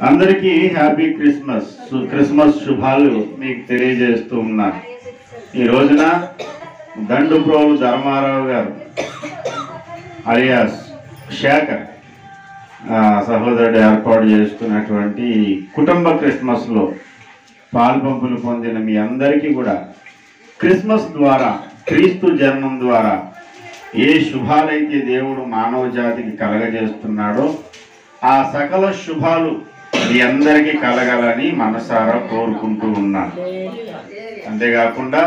అందరికీ happy Christmas సు- Christmas శుభాలు మీకు తెలియజేస్తూ ఉన్నాను ఈ రోజున దండుప్రోలు ధర్మారావు గారు అలియాస్ శేఖర్ సహోదరుడు ఏర్పాటు చేస్తున్నటువంటి కుటుంబ క్రిస్మస్లో పాల్పంపులు పొందిన మీ అందరికీ కూడా క్రిస్మస్ ద్వారా క్రీస్తు జన్మం ద్వారా ఏ శుభాలైతే దేవుడు మానవ జాతికి కలగజేస్తున్నాడో ఆ సకల శుభాలు మీ అందరికీ కలగాలని మనసారా కోరుకుంటూ ఉన్నాను అంతేకాకుండా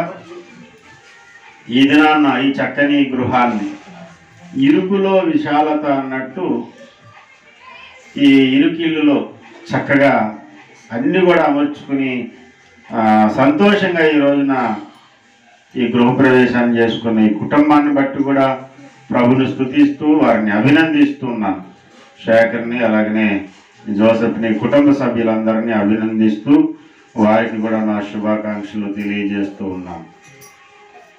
ఈ దినాన్న ఈ చక్కని గృహాన్ని ఇరుకులో విశాలత అన్నట్టు ఈ ఇరుకిల్లులో చక్కగా అన్నీ కూడా అమర్చుకుని సంతోషంగా ఈ రోజున ఈ గృహప్రవేశాన్ని చేసుకున్న ఈ కుటుంబాన్ని బట్టి కూడా ప్రభుని స్థుతిస్తూ వారిని అభినందిస్తూ ఉన్నాను. శేఖర్ని అలాగనే జోసెఫ్ని కుటుంబ సభ్యులందరినీ అభినందిస్తూ వారికి కూడా నా శుభాకాంక్షలు తెలియజేస్తూ ఉన్నాను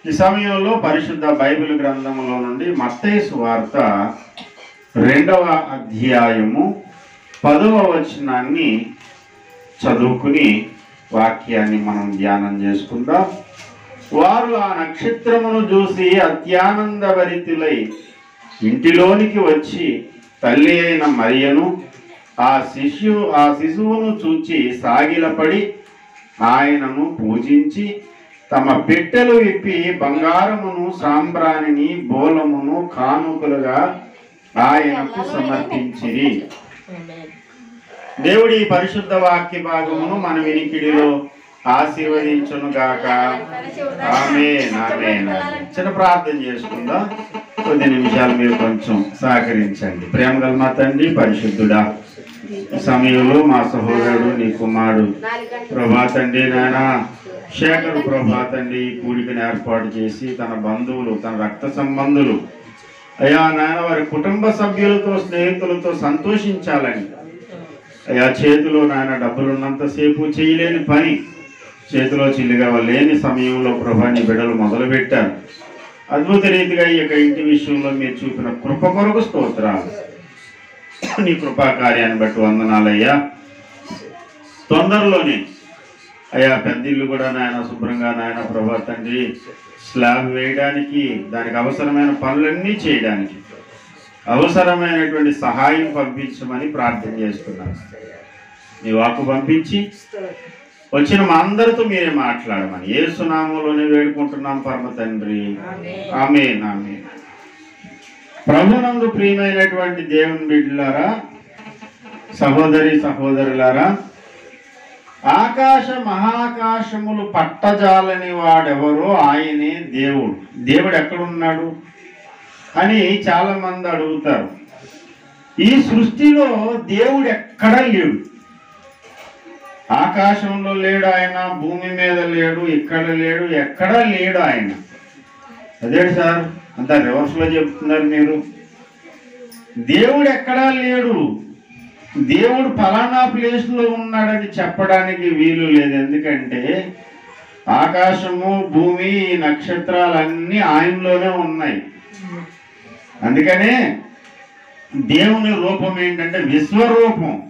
ఈ సమయంలో పరిశుద్ధ బైబిల్ గ్రంథంలో నుండి మత్తేసు వార్త రెండవ అధ్యాయము పదవ వచనాన్ని చదువుకుని వాక్యాన్ని మనం ధ్యానం చేసుకుందాం. వారు ఆ నక్షత్రమును చూసి అత్యానందభరితులై ఇంటిలోనికి వచ్చి తల్లి అయిన మరియను ఆ శిశువు ఆ శిశువును చూచి సాగిలపడి ఆయనను పూజించి తమ పెట్టెలు విప్పి బంగారమును సాంబ్రాణిని బోలమును కానుకలుగా ఆయనకు సమర్పించిరి. దేవుడి పరిశుద్ధ వాక్య భాగమును మన వినికిడిలో ఆశీర్వదించును గాక. ఆమె నామే చిన్న ప్రార్థన చేసుకుందాం. కొద్ది నిమిషాలు మీరు కొంచెం సహకరించండి. ప్రేమ గల తండ్రి పరిశుద్ధుడా సమయంలో మా సహోదరుడు నీ కుమారుడు ప్రభా తండ్రి నాయన. శేఖర్ ప్రభా తండ్రి ఈ కూడికను ఏర్పాటు చేసి తన బంధువులు తన రక్త సంబంధులు. అయ్యా నాయన వారి కుటుంబ సభ్యులతో స్నేహితులతో సంతోషించాలని. అయ్యా చేతిలో నాయన డబ్బులున్నంతసేపు చేయలేని పని. చేతిలో చిల్లిగా లేని సమయంలో ప్రభాని బిడలు బిడ్డలు మొదలుపెట్టారు. అద్భుత రీతిగా ఈ యొక్క ఇంటి విషయంలో మీరు చూపిన కృప కొరకు స్తోత్రాలు. నీ కృపా కార్యాన్ని బట్టి వందనాలయ్యా. తొందరలోనే అయ్యా పెద్దిల్లు కూడా నాయన శుభ్రంగా నాయన ప్రభా తండ్రి స్లాబ్ వేయడానికి దానికి అవసరమైన పనులన్నీ చేయడానికి అవసరమైనటువంటి సహాయం పంపించమని ప్రార్థన చేస్తున్నాను. నీ వాకు పంపించి వచ్చిన మా అందరితో మీరే మాట్లాడమని. ఏ సునామంలోనే వేడుకుంటున్నాం పరమ తండ్రి. ఆమె ఆమె ప్రభునందు ప్రియమైనటువంటి దేవుని బిడ్డలారా సహోదరి సహోదరులారా ఆకాశ మహాకాశములు పట్టజాలని వాడెవరో ఆయనే దేవుడు. దేవుడు ఎక్కడున్నాడు అని చాలామంది అడుగుతారు. ఈ సృష్టిలో దేవుడు ఎక్కడా లేడు? ఆకాశంలో లేడు ఆయన భూమి మీద లేడు ఇక్కడ లేడు ఎక్కడా లేడు ఆయన? అదే సార్? అంత రివర్స్లో చెప్తున్నారు మీరు. దేవుడు ఎక్కడా లేడు. దేవుడు ఫలానా ప్లేస్లో ఉన్నాడని చెప్పడానికి వీలు లేదు. ఎందుకంటే ఆకాశము భూమి నక్షత్రాలు నక్షత్రాలన్నీ ఆయనలోనే ఉన్నాయి. అందుకనే దేవుని రూపం ఏంటంటే విశ్వరూపం.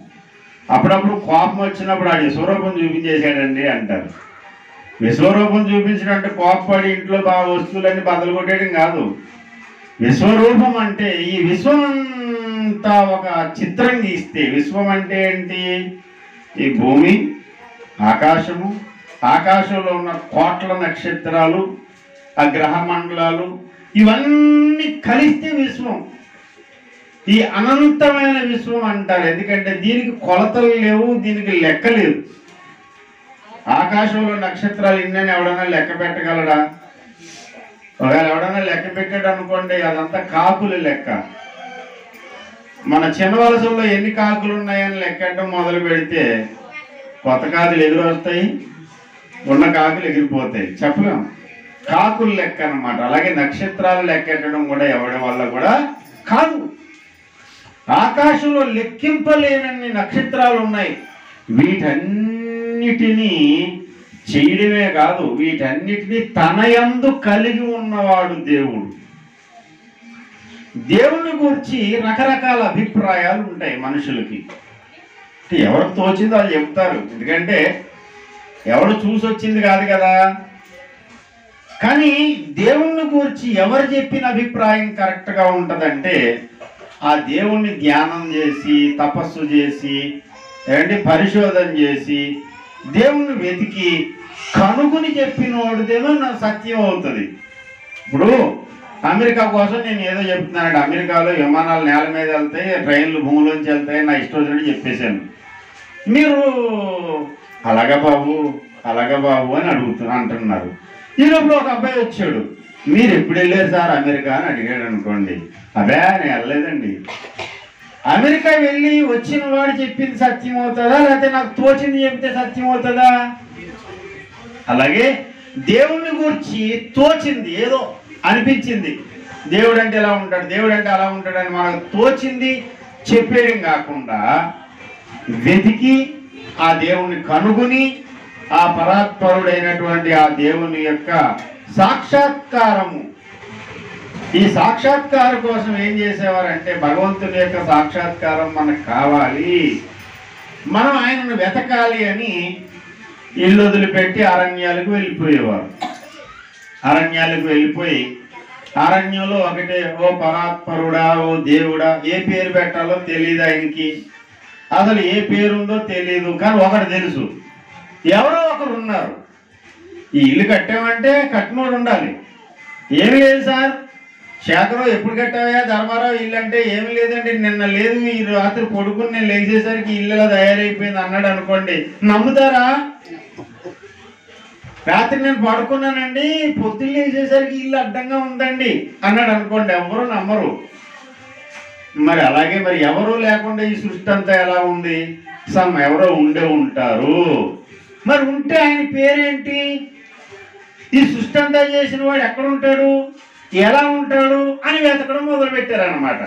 అప్పుడప్పుడు కోపం వచ్చినప్పుడు ఆ స్వరూపం చూపించేశాడండి అంటారు. విశ్వరూపం చూపించడం అంటే ఇంట్లో బాగా వస్తువులన్నీ బదలు కొట్టేయడం కాదు. విశ్వరూపం అంటే ఈ విశ్వం అంతా ఒక చిత్రం గీస్తే విశ్వం అంటే ఏంటి? ఈ భూమి ఆకాశము ఆకాశంలో ఉన్న కోట్ల నక్షత్రాలు ఆ గ్రహ మండలాలు ఇవన్నీ కలిస్తే విశ్వం. ఈ అనంతమైన విశ్వం అంటారు. ఎందుకంటే దీనికి కొలతలు లేవు దీనికి లెక్క లేదు. ఆకాశంలో నక్షత్రాలు ఇన్నని ఎవడన్నా లెక్క పెట్టగలడా? ఒకవేళ ఎవడన్నా లెక్క పెట్టాడు అనుకోండి అదంతా కాకులు లెక్క. మన చిన్న వలసల్లో ఎన్ని కాకులు ఉన్నాయని లెక్కడం మొదలు పెడితే కొత్త కాకులు ఎదురొస్తాయి ఉన్న కాకులు ఎగిరిపోతాయి. చెప్పలేం కాకులు లెక్క అన్నమాట. అలాగే నక్షత్రాలు లెక్కెట్టడం కూడా ఎవడి వల్ల కూడా కాదు. ఆకాశంలో లెక్కింపలేనన్ని నక్షత్రాలు ఉన్నాయి వీటన్నిటినీ చేయడమే కాదు వీటన్నిటినీ తన యందు కలిగి ఉన్నవాడు దేవుడు. దేవుని గురించి రకరకాల అభిప్రాయాలు ఉంటాయి మనుషులకి. ఎవరు ఎవరికి తోచిందో వాళ్ళు చెప్తారు. ఎందుకంటే ఎవరు చూసి వచ్చింది కాదు కదా. కానీ దేవుణ్ణి గురించి ఎవరు చెప్పిన అభిప్రాయం కరెక్ట్గా ఉంటుందంటే ఆ దేవుణ్ణి ధ్యానం చేసి తపస్సు చేసి ఏంటి పరిశోధన చేసి దేవుణ్ణి వెతికి కనుగొని చెప్పినోడిదేమో నా సత్యం అవుతుంది. ఇప్పుడు అమెరికా కోసం నేను ఏదో చెప్తున్నానండి. అమెరికాలో విమానాలు నేల మీద వెళ్తాయి ట్రైన్లు భూమిలోంచి వెళ్తాయి నా ఇష్టం వచ్చినట్టు చెప్పేశాను. మీరు అలాగా బాబు అలాగా బాబు అని అడుగుతున్నా అంటున్నారు. ఈ లోపల ఒక అబ్బాయి వచ్చాడు. మీరు ఎప్పుడు వెళ్ళారు సార్ అమెరికా? అని అడిగాడు అనుకోండి. అదే నేను వెళ్ళలేదండి. అమెరికా వెళ్ళి వచ్చిన వాడు చెప్పింది సత్యం అవుతుందా లేకపోతే నాకు తోచింది చెప్తే సత్యం అవుతుందా అలాగే దేవుణ్ణి గురించి తోచింది ఏదో అనిపించింది. దేవుడు అంటే ఎలా ఉంటాడు? దేవుడు అంటే అలా ఉంటాడు అని మనకు తోచింది చెప్పేయడం కాకుండా వెతికి ఆ దేవుణ్ణి కనుగొని ఆ పరాత్పరుడైనటువంటి ఆ దేవుని యొక్క సాక్షాత్కారము ఈ సాక్షాత్కారం కోసం ఏం చేసేవారంటే భగవంతుని యొక్క సాక్షాత్కారం మనకు కావాలి. మనం ఆయనను వెతకాలి అని ఇల్లు వదిలిపెట్టి అరణ్యాలకు వెళ్ళిపోయేవారు. అరణ్యాలకు వెళ్ళిపోయి అరణ్యంలో ఒకటే ఓ పరాత్పరుడా ఓ దేవుడా ఏ పేరు పెట్టాలో తెలియదు ఆయనకి. అసలు ఏ పేరు ఉందో తెలియదు కానీ ఒకటి తెలుసు. ఎవరో ఒకరు ఉన్నారు. ఈ ఇల్లు కట్టామంటే కట్టినోడు ఉండాలి. ఏమి లేదు సార్? శేఖరం ఎప్పుడు కట్టావా ధర్మారావు? ఇల్లు అంటే ఏమి లేదండి. నిన్న లేదు ఈ రాత్రి పడుకుని నేను లేచేసరికి ఇల్లులా తయారైపోయింది అన్నాడు అనుకోండి. నమ్ముతారా? రాత్రి నేను పడుకున్నానండి పొద్దున్న లేచేసరికి ఇల్లు అడ్డంగా ఉందండి అన్నాడు అనుకోండి. ఎవరు నమ్మరు. మరి అలాగే మరి ఎవరు లేకుండా ఈ సృష్టి అంతా ఎలా ఉంది? సమ్ ఎవరో ఉండే ఉంటారు. మరి ఉంటే ఆయన పేరేంటి? ఈ సృష్టి అంతా చేసిన వాడు ఎక్కడ ఉంటాడు? ఎలా ఉంటాడు అని వెతకడం మొదలుపెట్టారు పెట్టారనమాట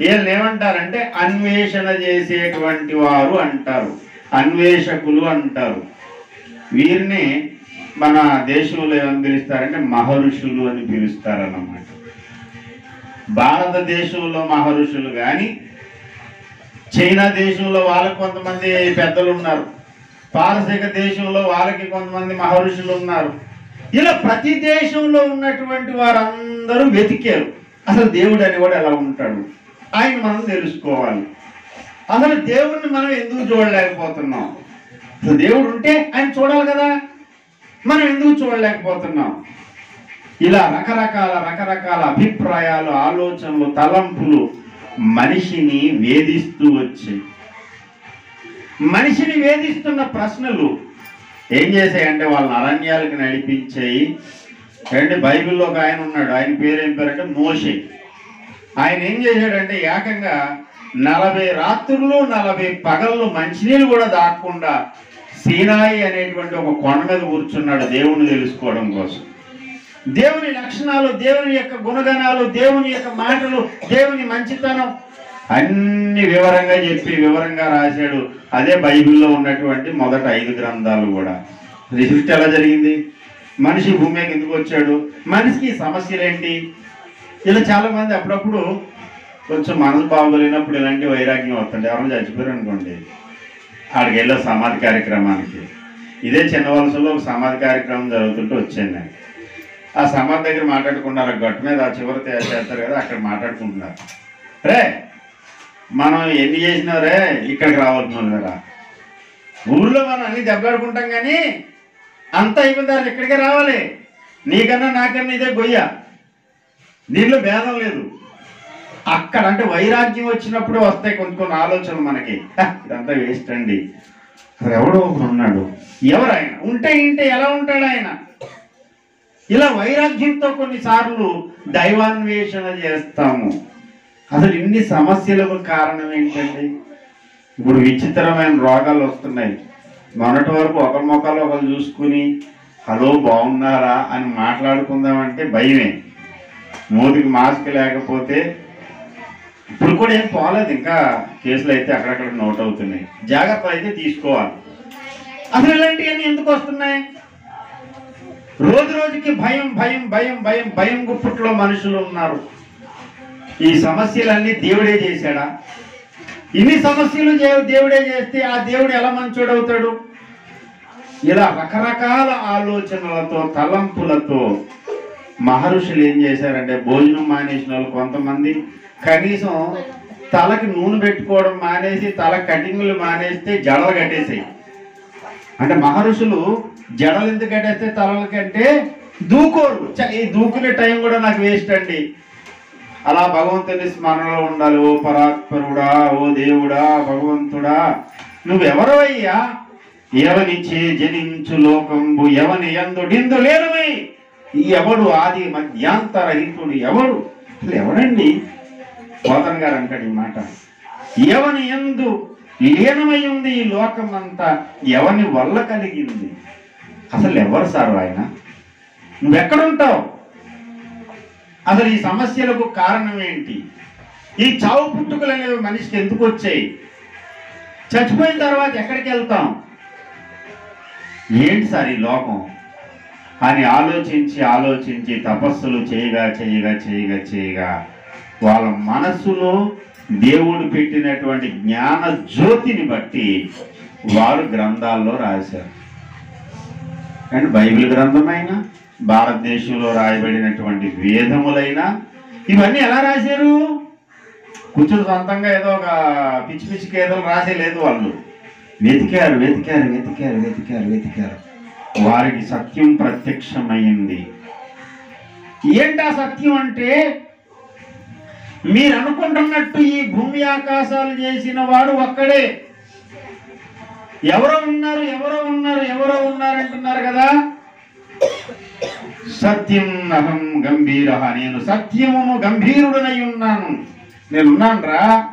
వీళ్ళు ఏమంటారంటే అన్వేషణ చేసేటువంటి వారు అంటారు అన్వేషకులు అంటారు. వీరిని మన దేశంలో ఏమని పిలుస్తారంటే మహర్షులు అని పిలుస్తారన్నమాట. భారతదేశంలో మహర్షులు కానీ చైనా దేశంలో వాళ్ళకి కొంతమంది పెద్దలు ఉన్నారు. పారసీక దేశంలో వాళ్ళకి కొంతమంది మహర్షులు ఉన్నారు. ఇలా ప్రతి దేశంలో ఉన్నటువంటి వారందరూ వెతికారు. అసలు దేవుడు అనేవాడు ఎలా ఉంటాడు. ఆయన మనం తెలుసుకోవాలి. అసలు దేవుణ్ణి మనం ఎందుకు చూడలేకపోతున్నాం? అసలు దేవుడు ఉంటే ఆయన చూడాలి కదా. మనం ఎందుకు చూడలేకపోతున్నాం? ఇలా రకరకాల రకరకాల అభిప్రాయాలు ఆలోచనలు తలంపులు మనిషిని వేధిస్తూ వచ్చాయి. మనిషిని వేధిస్తున్న ప్రశ్నలు ఏం చేశాయంటే వాళ్ళని అరణ్యాలకు నడిపించాయి. అంటే బైబిల్లో ఒక ఆయన ఉన్నాడు. ఆయన పేరు ఏం పేరంటే? మోషే. ఆయన ఏం చేశాడంటే ఏకంగా నలభై రాత్రులు నలభై పగళ్ళు మంచినీళ్ళు కూడా దాక్కుండా సీనాయి అనేటువంటి ఒక కొండ మీద కూర్చున్నాడు దేవుణ్ణి తెలుసుకోవడం కోసం. దేవుని లక్షణాలు దేవుని యొక్క గుణగణాలు దేవుని యొక్క మాటలు దేవుని మంచితనం అన్ని వివరంగా చెప్పి వివరంగా రాశాడు. అదే బైబిల్లో ఉన్నటువంటి మొదట ఐదు గ్రంథాలు కూడా. ఈ ఎలా జరిగింది? మనిషి భూమి ఎందుకు వచ్చాడు? మనిషికి సమస్యలు ఏంటి? ఇలా చాలామంది అప్పుడప్పుడు కొంచెం మనసు బాగోలేనప్పుడు ఇలాంటి వైరాగ్యం వస్తుంది ఎవరైనా చచ్చిపోయారు అనుకోండి. ఆడికి వెళ్ళే సమాధి కార్యక్రమానికి. ఇదే చిన్న వలసలో ఒక సమాధి కార్యక్రమం జరుగుతుంటే వచ్చాను నేను. ఆ సమాధి దగ్గర మాట్లాడుకున్నారు ఆ గట్టు మీద ఆ చివరి తయారు చేస్తారు కదా అక్కడ మాట్లాడుకుంటున్నారు. రే మనం ఎన్ని చేసినారే ఇక్కడికి రావాల్సిన కదా. ఊర్లో మనం అన్ని దెబ్బలాడుకుంటాం కానీ అంతా అయిపోయిన తర్వాత ఇక్కడికే రావాలి? నీకన్నా నాకన్నా ఇదే గొయ్య. దీనిలో భేదం లేదు. అక్కడ అంటే వైరాగ్యం వచ్చినప్పుడు వస్తాయి కొన్ని కొన్ని ఆలోచనలు మనకి. ఇదంతా వేస్ట్ అండి. ఎవడో ఒకడు ఉన్నాడు. ఎవరు ఆయన ఉంటే ఇంటే ఎలా ఉంటాడు ఆయన? ఇలా వైరాగ్యంతో కొన్నిసార్లు దైవాన్వేషణ చేస్తాము. అసలు ఇన్ని సమస్యలకు కారణం ఏంటండి? ఇప్పుడు విచిత్రమైన రోగాలు వస్తున్నాయి. మొన్నటి వరకు ఒకరి మొక్కలు ఒకరు చూసుకుని హలో బాగున్నారా? అని మాట్లాడుకుందామంటే భయమే. మూతికి మాస్క్ లేకపోతే ఇప్పుడు కూడా ఏం పోలేదు. ఇంకా కేసులు అయితే అక్కడక్కడ నోట్ అవుతున్నాయి. జాగ్రత్తలు అయితే తీసుకోవాలి. అసలు ఇలాంటివన్నీ ఎందుకు వస్తున్నాయి? రోజు రోజుకి భయం భయం భయం భయం భయం గుప్పట్లో మనుషులు ఉన్నారు. ఈ సమస్యలన్నీ దేవుడే చేశాడా? ఇన్ని సమస్యలు దేవుడే చేస్తే ఆ దేవుడు ఎలా మంచోడవుతాడు? ఇలా రకరకాల ఆలోచనలతో తలంపులతో మహర్షులు ఏం చేశారంటే భోజనం మానేసిన వాళ్ళు కొంతమంది కనీసం తలకి నూనె పెట్టుకోవడం మానేసి తల కటింగ్లు మానేస్తే జడలు కట్టేసాయి. అంటే మహర్షులు జడలు ఎందుకు కట్టేస్తే తలల కంటే దూకోరు. చ, ఈ దూకునే టైం కూడా నాకు వేస్ట్ అండి. అలా భగవంతుని స్మరణలో ఉండాలి. ఓ పరాత్పరుడా ఓ దేవుడా భగవంతుడా నువ్వెవరు అయ్యా ఎవనిచే జనించు లోకంబు ఎవని ఎందుడిందు లేనమై ఎవడు ఆది మధ్యాంతరహితుడు ఎవడు? అసలు ఎవడండి పోతన్ గారు అంటాడు ఈ మాట. ఎవని ఎందు లీనమై ఉంది ఈ లోకం అంతా ఎవని వల్ల కలిగింది? అసలు ఎవరు సార్ ఆయన? నువ్వెక్కడుంటావు? అసలు ఈ సమస్యలకు కారణం ఏంటి? ఈ చావు పుట్టుకలు అనేవి మనిషికి ఎందుకు వచ్చాయి? చచ్చిపోయిన తర్వాత ఎక్కడికి వెళ్తాం? ఏంటి సార్ ఈ లోకం? అని ఆలోచించి ఆలోచించి తపస్సులు చేయగా చేయగా చేయగా చేయగా వాళ్ళ మనస్సులో దేవుడు పెట్టినటువంటి జ్ఞాన జ్యోతిని బట్టి వారు గ్రంథాల్లో రాశారు. అండ్ బైబిల్ గ్రంథమైనా భారతదేశంలో రాయబడినటువంటి వేదములైనా ఇవన్నీ ఎలా రాశారు? కూర్చుని సొంతంగా ఏదో ఒక పిచ్చి పిచ్చి కేదలు రాసేలేదు వాళ్ళు. వెతికారు వెతికారు వెతికారు వెతికారు వెతికారు. వారికి సత్యం ప్రత్యక్షమైంది. ఏంటా సత్యం అంటే మీరు అనుకుంటున్నట్టు ఈ భూమి ఆకాశాలు చేసిన వాడు ఒక్కడే. ఎవరో ఉన్నారు ఎవరో ఉన్నారు ఎవరో ఉన్నారు అంటున్నారు కదా. సత్యం అహం గంభీర. నేను సత్యమును గంభీరుడనై ఉన్నాను నేను ఉన్నానురా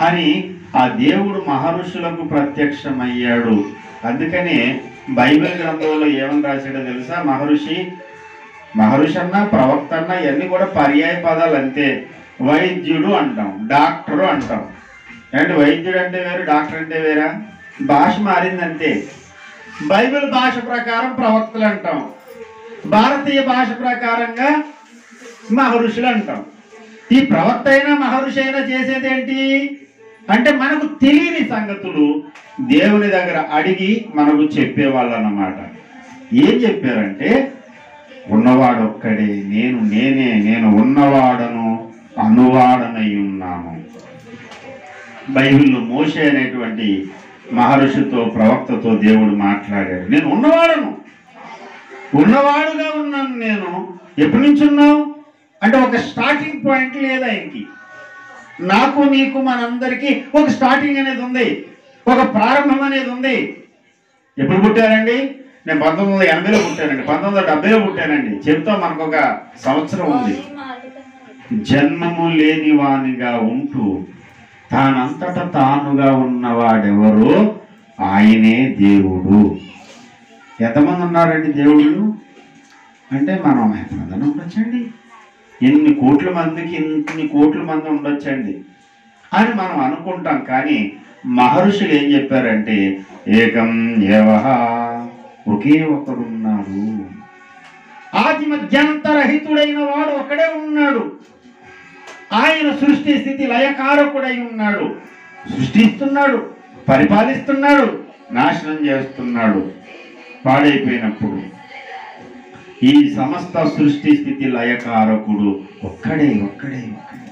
అని ఆ దేవుడు మహర్షులకు ప్రత్యక్షమయ్యాడు. అందుకనే బైబిల్ గ్రంథంలో ఏమని రాశాడో తెలుసా మహర్షి? మహర్షి అన్న ప్రవక్త అన్న ఇవన్నీ కూడా పర్యాయ పదాలు అంతే. వైద్యుడు అంటాం డాక్టరు అంటాం. అంటే వైద్యుడు అంటే వేరు డాక్టర్ అంటే వేరా? భాష మారిందంతే. బైబిల్ భాష ప్రకారం ప్రవక్తలు అంటాం. భారతీయ భాష ప్రకారంగా మహర్షులు అంటాం. ఈ ప్రవక్త అయినా మహర్షి అయినా చేసేది ఏంటి? అంటే మనకు తెలియని సంగతులు దేవుని దగ్గర అడిగి మనకు చెప్పేవాళ్ళు అన్నమాట. ఏం చెప్పారంటే ఉన్నవాడొక్కడే నేను నేనే నేను ఉన్నవాడను అనువాడనై ఉన్నాను. బైబిల్లో మోసే అనేటువంటి మహర్షితో ప్రవక్తతో దేవుడు మాట్లాడాడు. నేను ఉన్నవాడను ఉన్నవాడుగా ఉన్నాను నేను. ఎప్పటి నుంచి ఉన్నావు? అంటే ఒక స్టార్టింగ్ పాయింట్ లేదు ఆయనకి నాకు నీకు మనందరికీ ఒక స్టార్టింగ్ అనేది ఉంది. ఒక ప్రారంభం అనేది ఉంది. ఎప్పుడు పుట్టారండి? నేను పంతొమ్మిది వందల ఎనభైలో పుట్టానండి. పంతొమ్మిది వందల డెబ్బైలో పుట్టానండి. చెబుతా మనకు ఒక సంవత్సరం ఉంది. జన్మము లేని వానిగా ఉంటూ తానంతట తానుగా ఉన్నవాడెవరో? ఆయనే దేవుడు. ఎంతమంది ఉన్నారండి దేవుళ్ళు? అంటే మనం ఎంతమంది ఉండొచ్చండి? ఎన్ని కోట్ల మందికి ఇన్ని కోట్ల మంది ఉండొచ్చండి? అని మనం అనుకుంటాం కానీ మహర్షులు ఏం చెప్పారంటే ఏకం ఏవహ ఒకే ఒకడున్నాడు. ఆది మధ్యంతరహితుడైన వాడు ఒకడే ఉన్నాడు. ఆయన సృష్టి స్థితి లయకారకుడై ఉన్నాడు. సృష్టిస్తున్నాడు పరిపాలిస్తున్నాడు నాశనం చేస్తున్నాడు. పాడైపోయినప్పుడు ఈ సమస్త సృష్టి స్థితి లయకారకుడు ఒక్కడే ఒక్కడే ఒక్కడే.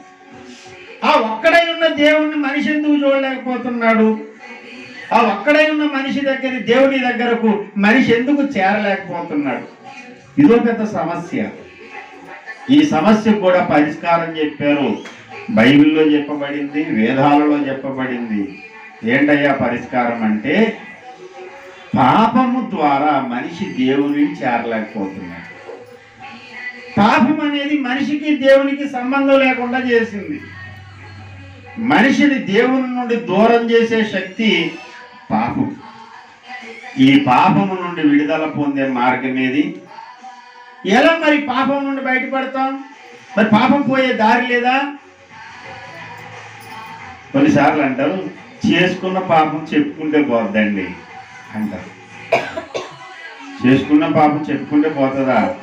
ఆ ఒక్కడై ఉన్న దేవుణ్ణి మనిషి ఎందుకు చూడలేకపోతున్నాడు? ఆ ఒక్కడై ఉన్న మనిషి దగ్గర దేవుని దగ్గరకు మనిషి ఎందుకు చేరలేకపోతున్నాడు? ఇదో పెద్ద సమస్య. ఈ సమస్య కూడా పరిష్కారం చెప్పారు. బైబిల్లో చెప్పబడింది వేదాలలో చెప్పబడింది. ఏంటయ్యా పరిష్కారం అంటే పాపము ద్వారా మనిషి దేవుని చేరలేకపోతున్నాడు. పాపం అనేది మనిషికి దేవునికి సంబంధం లేకుండా చేసింది. మనిషిని దేవుని నుండి దూరం చేసే శక్తి పాపం. ఈ పాపము నుండి విడుదల పొందే మార్గం ఏది? ఎలా మరి పాపం నుండి బయటపడతాం? మరి పాపం పోయే దారి లేదా? కొన్నిసార్లు అంటారు చేసుకున్న పాపం చెప్పుకుంటే పోద్దండి. అంటారు. చేసుకున్న పాపం చెప్పుకుంటే పోతుందా?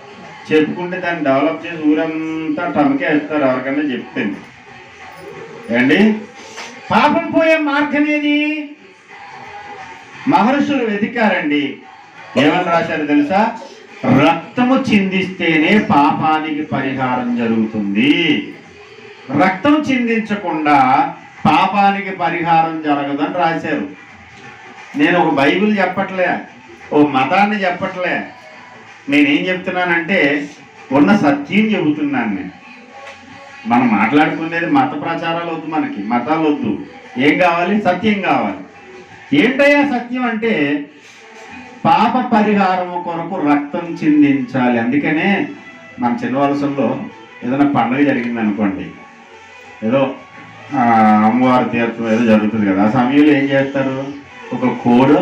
చెప్పుకుంటే దాన్ని డెవలప్ చేసి ఊరంతా టమకే వేస్తారు ఎవరికైనా చెప్తుంది ఏండి పాపం పోయే మార్గం ఏది? మహర్షులు వెతికారండి. ఏమని రాశారు తెలుసా? రక్తము చిందిస్తేనే పాపానికి పరిహారం జరుగుతుంది. రక్తం చిందించకుండా పాపానికి పరిహారం జరగదని రాశారు. నేను ఒక బైబిల్ చెప్పట్లే ఓ మతాన్ని చెప్పట్లే. నేనేం చెప్తున్నానంటే ఉన్న సత్యం చెబుతున్నాను నేను. మనం మాట్లాడుకునేది మత ప్రచారాలు వద్దు మనకి మతాలు వద్దు. ఏం కావాలి? సత్యం కావాలి. ఏంటయ్యా సత్యం అంటే పాప పరిహారం కొరకు రక్తం చిందించాలి. అందుకనే మన చిన్న వలసల్లో ఏదైనా పండుగ జరిగింది అనుకోండి ఏదో అమ్మవారి తీర్థం ఏదో జరుగుతుంది కదా. ఆ సమయంలో ఏం చేస్తారు? ఒక కోడు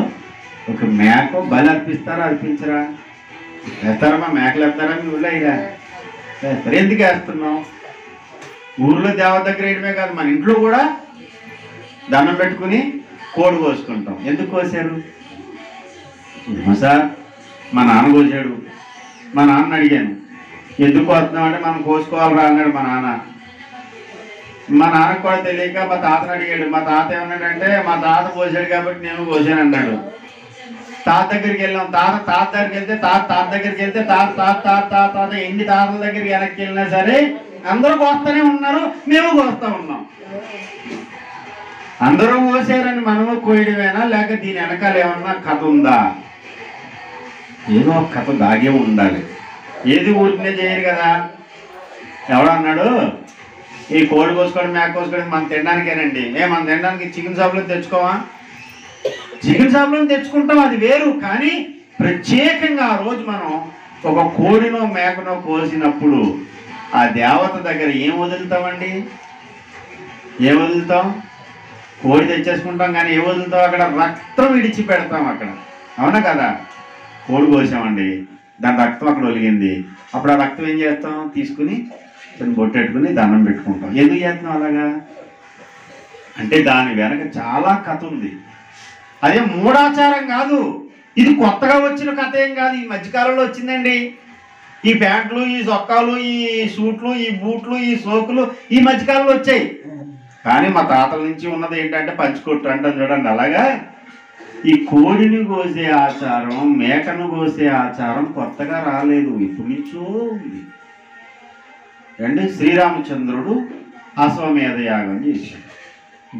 ఒక మేక బలి అర్పిస్తారా అర్పించరా వేస్తారమ్మా మేకలు వేస్తారా? మీ ఊళ్ళో ఇక వేస్తారు. ఎందుకు వేస్తున్నాం ఊర్లో దేవత దగ్గర వేయడమే కాదు మన ఇంట్లో కూడా దండం పెట్టుకుని కోడి కోసుకుంటాం. ఎందుకు కోసారు? ఏమో సార్ మా నాన్న కోసాడు. మా నాన్న అడిగాను. ఎందుకు వస్తున్నాం అంటే మనం కోసుకోవాలిరా అన్నాడు మా నాన్న. మా నాన్నకు కూడా తెలియక మా తాతను అడిగాడు మా తాత ఏమన్నాడంటే మా తాత పోసాడు కాబట్టి నేను పోసాను అన్నాడు. తాత దగ్గరికి వెళ్ళాం. తాత తాత దగ్గరికి వెళ్తే తాత తాత దగ్గరికి వెళ్తే తాత తాత తాత తాత తాత ఎన్ని తాతల దగ్గరికి వెనక్కి వెళ్ళినా సరే అందరూ కోస్తూనే ఉన్నారు మేము కోస్తా ఉన్నాం. అందరూ కోసారని మనము కోయడమేనా? లేక దీని వెనకాల ఏమన్నా కథ ఉందా? ఏదో ఒక కథ దాగే ఉండాలి. ఏది ఊరికనే చేయరు కదా. ఎవడన్నాడు ఈ కోడి కోసుకోవడం మేక కోసుకోవడం మనం తినడానికేనండి. ఏ మనం తినడానికి చికెన్ షాప్లో తెచ్చుకోవా? చికెన్ షాప్లో తెచ్చుకుంటాం అది వేరు. కానీ ప్రత్యేకంగా ఆ రోజు మనం ఒక కోడినో మేకనో కోసినప్పుడు ఆ దేవత దగ్గర ఏం వదులుతామండి? ఏం వదులుతాం? కోడి తెచ్చేసుకుంటాం కానీ ఏం వదులుతాం? అక్కడ రక్తం విడిచి పెడతాం అక్కడ. అవునా కదా? కోడి కోసామండి. దాని రక్తం అక్కడ ఒలిగింది. అప్పుడు ఆ రక్తం ఏం చేస్తాం? తీసుకుని దాన్ని బొట్టెట్టుకుని దండం పెట్టుకుంటాం. ఎందుకు చేస్తున్నాం అలాగా? అంటే దాని వెనక చాలా కథ ఉంది. అదే మూడాచారం కాదు. ఇది కొత్తగా వచ్చిన కథ ఏం కాదు. ఈ మధ్యకాలంలో వచ్చిందండి. ఈ ప్యాంట్లు ఈ చొక్కాలు ఈ సూట్లు ఈ బూట్లు ఈ సోకులు ఈ మధ్యకాలంలో వచ్చాయి. కానీ మా తాతల నుంచి ఉన్నది ఏంటంటే పంచుకొట్టు అంటాం చూడండి. అలాగా? ఈ కోడిని కోసే ఆచారం మేకను కోసే ఆచారం కొత్తగా రాలేదు. ఇప్పుడు నుంచో ఉంది. అండి శ్రీరామచంద్రుడు అశ్వమేధ యాగం చేశాడు.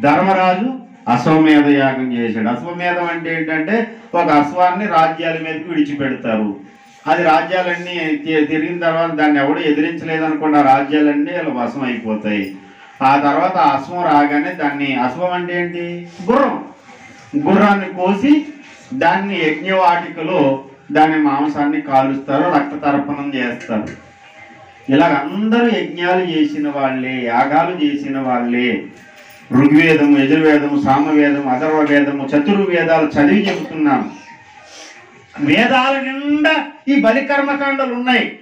ధర్మరాజు అశ్వమేధ యాగం చేశాడు. అశ్వమేధం అంటే ఏంటంటే ఒక అశ్వాన్ని రాజ్యాల మీదకి విడిచిపెడతారు. అది రాజ్యాలన్నీ తి- తిరిగిన తర్వాత దాన్ని ఎవడు ఎదిరించలేదనుకున్న రాజ్యాలన్నీ అలా వశం అయిపోతాయి ఆ తర్వాత అశ్వం రాగానే దాన్ని అశ్వం అంటే ఏంటి? గుర్రం. గుర్రాన్ని కోసి దాన్ని యజ్ఞవాటికలో దాని మాంసాన్ని కాలుస్తారు రక్త తర్పణం చేస్తారు. ఇలాగ అందరూ యజ్ఞాలు చేసిన వాళ్ళే యాగాలు చేసిన వాళ్ళే. ఋగ్వేదము యజుర్వేదము సామవేదము అథర్వవేదము చతుర్వేదాలు చదివి చెబుతున్నాం. వేదాల నిండా ఈ బలి కర్మకాండలు ఉన్నాయి.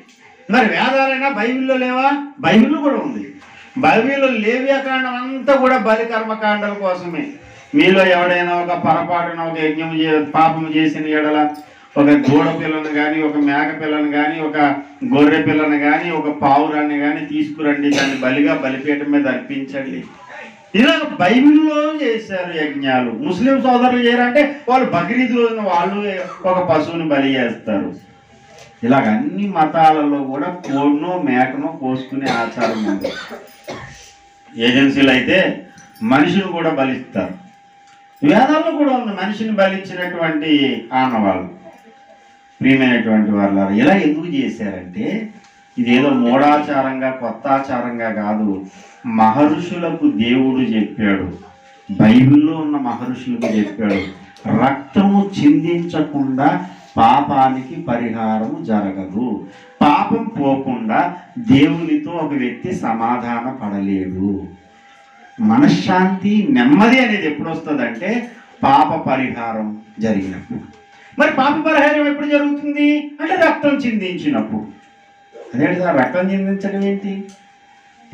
మరి వేదాలైనా బైబిల్లో లేవా? బైబిల్లో కూడా ఉంది. బైబిల్లో లేవ్యకాండం అంతా కూడా బలి కర్మకాండల కోసమే. మీలో ఎవడైనా ఒక పొరపాటున ఒక యజ్ఞం చే పాపం చేసిన ఎడల ఒక గోడ పిల్లను కానీ ఒక మేక పిల్లను కానీ ఒక గొర్రె పిల్లను కానీ ఒక పావురాన్ని కానీ తీసుకురండి. దాన్ని బలిగా బలిపీఠం మీద అర్పించండి. ఇలా బైబిల్లో చేశారు యజ్ఞాలు. ముస్లిం సోదరులు చేయరంటే వాళ్ళు బక్రీద్ రోజున వాళ్ళు ఒక పశువుని బలి చేస్తారు. ఇలాగ అన్ని మతాలలో కూడా కోడ్నో మేకనో కోసుకునే ఆచారం ఉంది. ఏజెన్సీలు అయితే మనిషిని కూడా బలిస్తారు. వేదాల్లో కూడా ఉంది. మనిషిని బలించినటువంటి ఆనవాళ్ళు. ప్రియమైనటువంటి వాళ్ళ ఇలా ఎందుకు చేశారంటే ఇదేదో మూఢాచారంగా కొత్త ఆచారంగా కాదు. మహర్షులకు దేవుడు చెప్పాడు. బైబిల్లో ఉన్న మహర్షులకు చెప్పాడు. రక్తము చిందించకుండా పాపానికి పరిహారం జరగదు. పాపం పోకుండా దేవునితో ఒక వ్యక్తి సమాధాన పడలేడు మనశ్శాంతి నెమ్మది అనేది ఎప్పుడు వస్తుందంటే పాప పరిహారం జరిగినప్పుడు. మరి పాప పరిహారం ఎప్పుడు జరుగుతుంది? అంటే రక్తం చిందించినప్పుడు. అదేంటి సార్ రక్తం చిందించడం ఏంటి?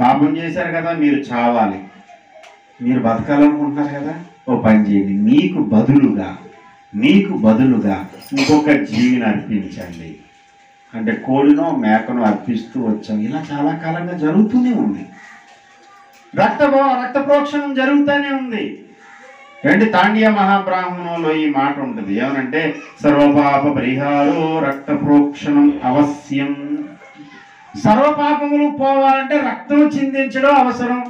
పాపం చేశారు కదా మీరు చావాలి. మీరు బతకాలనుకుంటున్నారు కదా? ఓ పని చేయండి. మీకు బదులుగా మీకు బదులుగా ఇంకొక జీవిని అర్పించండి. అంటే కోడినో మేకనో అర్పిస్తూ వచ్చాం. ఇలా చాలా కాలంగా జరుగుతూనే ఉంది. రక్త రక్త ప్రోక్షణం జరుగుతూనే ఉంది. ఏంటి తాండియ మహాబ్రాహ్మణంలో ఈ మాట ఉంటుంది. ఏమనంటే సర్వపాప పరిహారో రక్త ప్రోక్షణం అవశ్యం. సర్వపాపములు పోవాలంటే రక్తం చిందించడం అవసరం.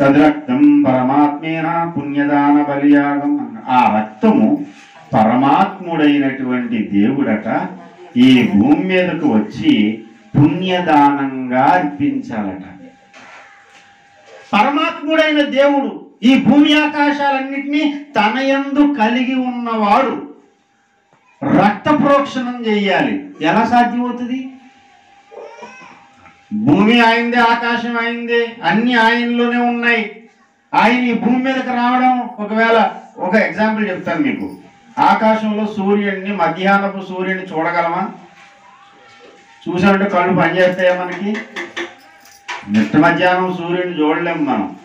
తద్రక్తం పరమాత్మేన పుణ్యదాన బలియాగం ఆ రక్తము పరమాత్ముడైనటువంటి దేవుడట ఈ భూమి మీదకు వచ్చి పుణ్యదానంగా అర్పించాలట. పరమాత్ముడైన దేవుడు ఈ భూమి ఆకాశాలన్నింటినీ తన యందు కలిగి ఉన్నవాడు రక్త ప్రోక్షణం చెయ్యాలి ఎలా సాధ్యమవుతుంది? భూమి ఆయిందే ఆకాశం ఆయిందే అన్ని ఆయనలోనే ఉన్నాయి. ఆయన ఈ భూమి మీదకి రావడం ఒకవేళ ఒక ఎగ్జాంపుల్ చెప్తాను మీకు. ఆకాశంలో సూర్యుడిని మధ్యాహ్నపు సూర్యుడిని చూడగలమా? చూసామంటే కళ్ళు పనిచేస్తాయా మనకి? నిత్య మధ్యాహ్నం సూర్యుని చూడలేము మనం.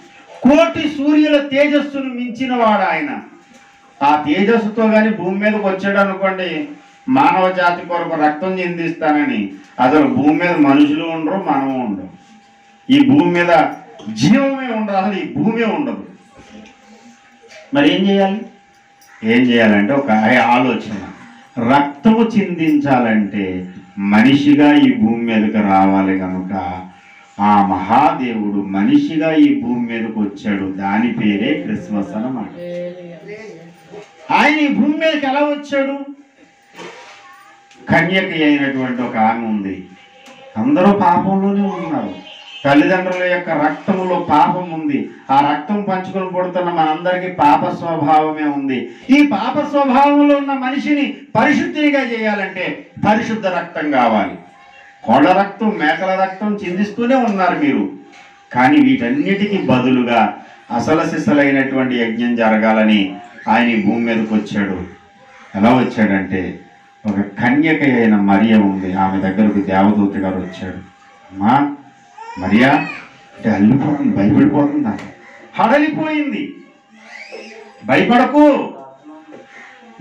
కోటి సూర్యుల తేజస్సును మించిన వాడు ఆయన. ఆ తేజస్సుతో కానీ భూమి మీదకి వచ్చాడు అనుకోండి మానవ జాతి కొరకు రక్తం చెందిస్తానని. అసలు భూమి మీద మనుషులు ఉండరు మనము ఉండరు ఈ భూమి మీద జీవమే ఉండదు అసలు ఈ భూమే ఉండదు. మరి ఏం చేయాలి? ఏం చేయాలంటే ఒక ఆలోచన. రక్తము చిందించాలంటే మనిషిగా ఈ భూమి మీదకి రావాలి కనుక ఆ మహాదేవుడు మనిషిగా ఈ భూమి మీదకి వచ్చాడు. దాని పేరే క్రిస్మస్ అన్నమాట. ఆయన ఈ భూమి మీదకి ఎలా వచ్చాడు? కన్యక అయినటువంటి ఒక ఆమె ఉంది. అందరూ పాపంలోనే ఉన్నారు. తల్లిదండ్రుల యొక్క రక్తంలో పాపం ఉంది. ఆ రక్తం పంచుకొని పుడుతున్న మనందరికీ పాప స్వభావమే ఉంది. ఈ పాప స్వభావంలో ఉన్న మనిషిని పరిశుద్ధిగా చేయాలంటే పరిశుద్ధ రక్తం కావాలి. కోళ్ళ రక్తం మేకల రక్తం చిందిస్తూనే ఉన్నారు మీరు. కానీ వీటన్నిటికీ బదులుగా అసలు సిసలైనటువంటి యజ్ఞం జరగాలని ఆయన భూమి మీదకి వచ్చాడు. ఎలా వచ్చాడంటే ఒక కన్యక అయిన మరియ ఉంది. ఆమె దగ్గరకు దేవదూత గారు వచ్చాడు అమ్మా మరియా అంటే అల్లిపోతుంది భయపడిపోతుందా? హడలిపోయింది. భయపడకు.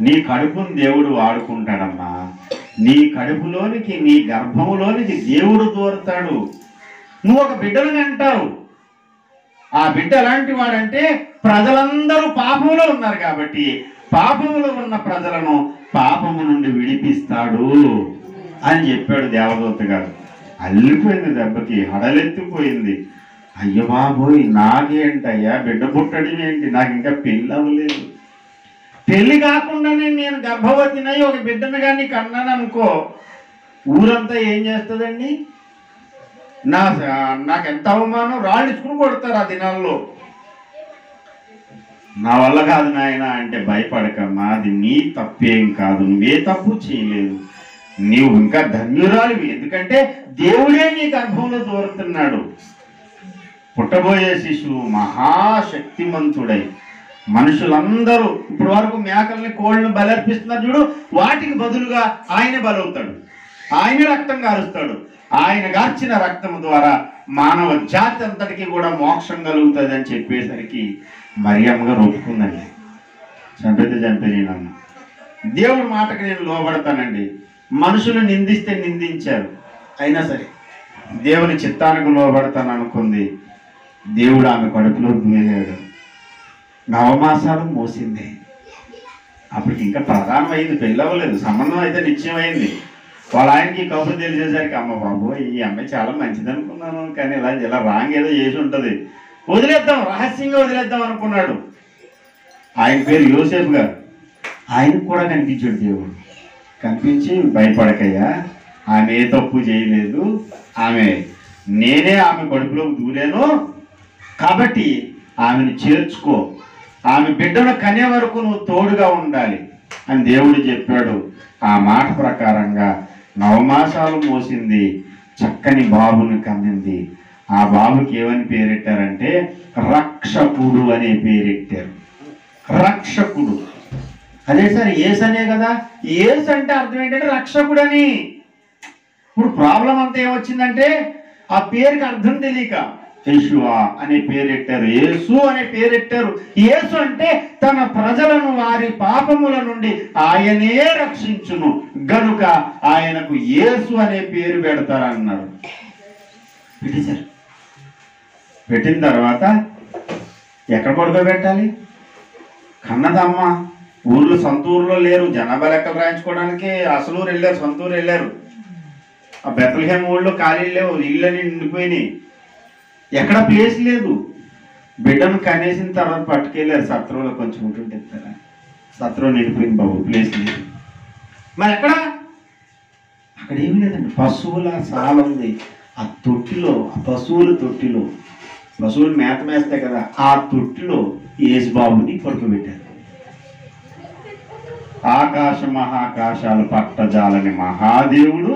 నీ కడుపును దేవుడు వాడుకుంటాడమ్మా. నీ కడుపులోనికి నీ గర్భములోనికి దేవుడు దూరతాడు నువ్వు ఒక బిడ్డను అంటావు. ఆ బిడ్డ ఎలాంటి వాడంటే ప్రజలందరూ పాపంలో ఉన్నారు కాబట్టి పాపములో ఉన్న ప్రజలను పాపము నుండి విడిపిస్తాడు అని చెప్పాడు దేవదూత గారు. అల్లిపోయింది దెబ్బకి హడలెత్తిపోయింది. అయ్యో బాబోయ్ నాకేంటయ్యా బిడ్డ పుట్టడం ఏంటి? నాకు ఇంకా పెళ్ళి అవ్వలేదు. పెళ్ళి కాకుండానే నేను గర్భవతినై ఒక బిడ్డను కానీ కన్నాను అనుకో ఊరంతా ఏం చేస్తుందండి? నా నాకు ఎంత అవమానం? రాళ్ళు ఇచ్చుకుని కొడతారు ఆ దినాల్లో. నా వల్ల కాదు నాయన అంటే భయపడకమ్మా అది నీ తప్పేం కాదు నువ్వే తప్పు చేయలేదు. నీవు ఇంకా ధన్యురాలివి ఎందుకంటే దేవుడే నీ గర్భంలో దూరుతున్నాడు పుట్టబోయే శిశువు మహాశక్తిమంతుడై మనుషులందరూ ఇప్పటి వరకు మేకల్ని కోళ్ళని బలర్పిస్తున్నారు చూడు. వాటికి బదులుగా ఆయన బలవుతాడు. ఆయన రక్తం గారుస్తాడు. ఆయన గార్చిన రక్తం ద్వారా మానవ జాతి అంతటికి కూడా మోక్షం కలుగుతుంది అని చెప్పేసరికి మరియమ్మగా గారు ఒప్పుకుందండి చంపితే చంపేది దేవుడి మాటకి నేను లోబడతానండి. మనుషులు నిందిస్తే నిందించారు. అయినా సరే దేవుని చిత్తానికి లోబడతాను అనుకుంది దేవుడు ఆమె కడుపులో దూరాడు నవమాసాలు మోసింది. అప్పటికి ఇంకా ప్రధానమైంది పెళ్ళి అవ్వలేదు సంబంధం అయితే నిశ్చయమైంది. వాళ్ళ ఆయనకి ఈ కబురు తెలిసేసరికి అమ్మ బాబు ఈ అమ్మాయి చాలా మంచిది అనుకున్నాను కానీ ఇలా ఇలా రాంగ్ ఏదో చేసి ఉంటుంది. వదిలేద్దాం రహస్యంగా వదిలేద్దాం అనుకున్నాడు. ఆయన పేరు యోసేపు గారు. ఆయనకు కూడా కనిపించాడు దేవుడు. కనిపించి భయపడకయ్యా ఆమె ఏ తప్పు చేయలేదు. ఆమె నేనే ఆమె కడుపులోకి దూలేను. కాబట్టి ఆమెను చేర్చుకో. ఆమె బిడ్డను కనే వరకు నువ్వు తోడుగా ఉండాలి అని దేవుడు చెప్పాడు. ఆ మాట ప్రకారంగా నవమాసాలు మోసింది చక్కని బాబుని కన్నింది. ఆ బాబుకి ఏమని పేరెట్టారంటే రక్షకుడు అనే పేరెట్టారు. రక్షకుడు. అదే సార్ ఏస్ అనే కదా? ఏసు అంటే అర్థం ఏంటంటే రక్షకుడని. ఇప్పుడు ప్రాబ్లం అంతా ఏమొచ్చిందంటే ఆ పేరుకి అర్థం తెలియక యేషువా అనే పేరెట్టారు. యేసు అనే పేరెట్టారు. యేసు అంటే తన ప్రజలను వారి పాపముల నుండి ఆయనే రక్షించును. గనుక ఆయనకు యేసు అనే పేరు పెడతారన్నారు. పెట్టించారు పెట్టిన తర్వాత ఎక్కడ పడుకోబెట్టాలి కన్నదమ్మ ఊర్లో సొంతూరులో లేరు. జనాభా లెక్కలు రాయించుకోవడానికి అసలు వెళ్ళారు సొంతూరు వెళ్ళారు. ఆ బెత్తలహేమ ఊళ్ళో ఖాళీ లేవు. ఇళ్ళని నిండిపోయినాయి. ఎక్కడ ప్లేస్ లేదు. బిడ్డను కనేసిన తర్వాత పట్టుకెళ్ళారు సత్రంలో కొంచెం ఉంటుంటే కదా సత్రం నిండిపోయింది బాబు ప్లేస్ లేదు. మరి ఎక్కడ? అక్కడ ఏం లేదండి పశువుల సాల ఉంది. ఆ తొట్టిలో ఆ పశువుల తొట్టిలో పశువులు మేత మేస్తాయి కదా ఆ తొట్టిలో యేసుబాబుని పడుకోబెట్టారు. ఆకాశ మహాకాశాలు పట్టజాలని మహాదేవుడు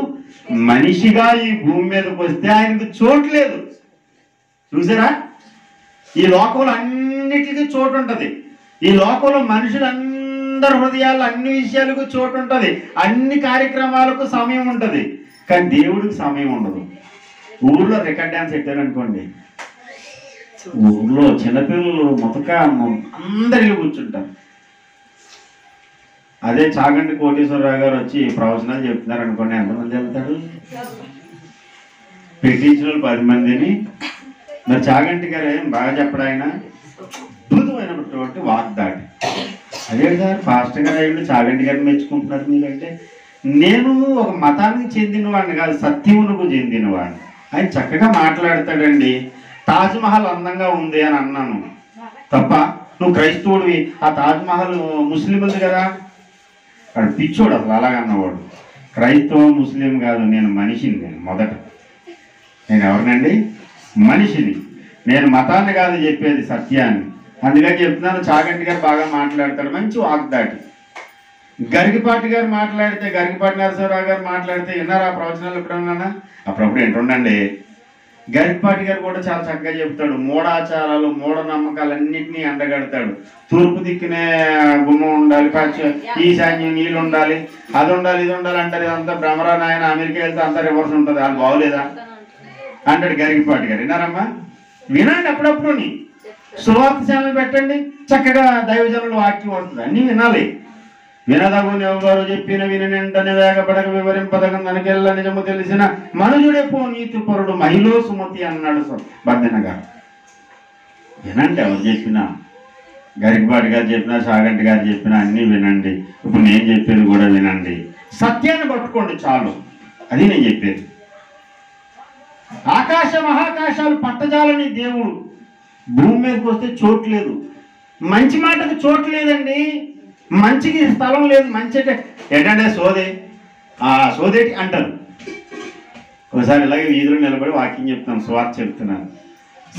మనిషిగా ఈ భూమి మీదకి వస్తే ఆయనకు చోట్లేదు చూసారా? ఈ లోకంలో అన్నిటికీ చోటు ఉంటది ఈ లోకంలో మనుషులందరి హృదయాల్లో అన్ని విషయాలకు చోటు ఉంటది అన్ని కార్యక్రమాలకు సమయం ఉంటది. కానీ దేవుడికి సమయం ఉండదు. ఊర్లో రికార్డ్ డ్యాన్స్ పెట్టారనుకోండి. ఊర్లో చిన్నపిల్లలు మొతక అందరికీ కూర్చుంటారు. అదే చాగంటి కోటేశ్వరరావు గారు వచ్చి ప్రవచనాలు చెప్తున్నారు అనుకోండి ఎంతమంది వెళ్తారు? పెట్టించిన పది మందిని మరి చాగంటి గారు ఏం బాగా చెప్పడం ఆయన? అద్భుతమైనటువంటి వాగ్దాటి అదే సార్ ఫాస్ట్గా గారు అయ్యండి చాగంటి గారిని మెచ్చుకుంటున్నారు మీరంటే. నేను ఒక మతానికి చెందినవాడిని కాదు సత్యమునకు చెందినవాడిని. ఆయన చక్కగా మాట్లాడతాడండి. తాజ్మహల్ అందంగా ఉంది అని అన్నాను. తప్ప నువ్వు క్రైస్తవుడివి. ఆ తాజ్మహల్ ముస్లింది కదా. వాడు పిచ్చోడు అసలు అలాగన్నవాడు క్రైస్తవం ముస్లిం కాదు నేను మనిషిని నేను మొదట. నేను ఎవరినండి? మనిషిని. నేను మతాన్ని కాదు చెప్పేది సత్యాన్ని. అందుకని చెప్తున్నాను చాగంటి గారు బాగా మాట్లాడతాడు. మంచి వాగ్దాటి. గరిగిపాటి గారు మాట్లాడితే గరిగిపాటి నరసింహరావు గారు మాట్లాడితే విన్నారా ఆ ప్రవచనాలు ఎప్పుడన్నా అప్పుడప్పుడు ఏంటుండండి గరిగిపాటి గారు కూడా చాలా చక్కగా చెప్తాడు. మూఢాచారాలు మూఢనమ్మకాలు అన్నింటినీ ఎండగడతాడు. తూర్పు దిక్కునే గుమ్మం ఉండాలి పశ్చిమ ఈశాన్యం నీళ్ళు ఉండాలి అది ఉండాలి ఇది ఉండాలి అంటారు. ఇదంతా భ్రమరా నాయన అమెరికా వెళ్తే అంతా రివర్స్ ఉంటుంది. అది బాగోలేదా అంటాడు గరిగిపాటి గారు విన్నారమ్మా? వినండి అప్పుడప్పుడు సువార్త ఛానల్ పెట్టండి. చక్కగా దైవజనులు వాక్యం వస్తుంది. అన్నీ వినాలి. వినదగుని ఎవరు చెప్పిన విని వెంటనే వేగపడక వివరింపదగం దానికెళ్ళ నిజము తెలిసిన మనుజుడే పో నీతి మహిళ సుమతి అన్నాడు బద్దెన గారు. వినండి ఎవరు చెప్పినా. గరికపాటి గారు చెప్పినా సాగంటి గారు చెప్పినా అన్నీ వినండి. ఇప్పుడు నేను చెప్పేది కూడా వినండి. సత్యాన్ని పట్టుకోండి చాలు. అది నేను చెప్పేది. ఆకాశ మహాకాశాలు పట్టజాలని దేవుడు. భూమి మీదకి వస్తే చోటు లేదు. మంచి మాటకు చోటు లేదండి. మంచికి స్థలం లేదు. మంచి అంటే ఏంటంటే సోదే. ఆ సోదేటి అంటారు. ఒకసారి ఇలాగే వీధిలో నిలబడి వాకింగ్ చెప్తాను స్వార్థ చెప్తున్నాను.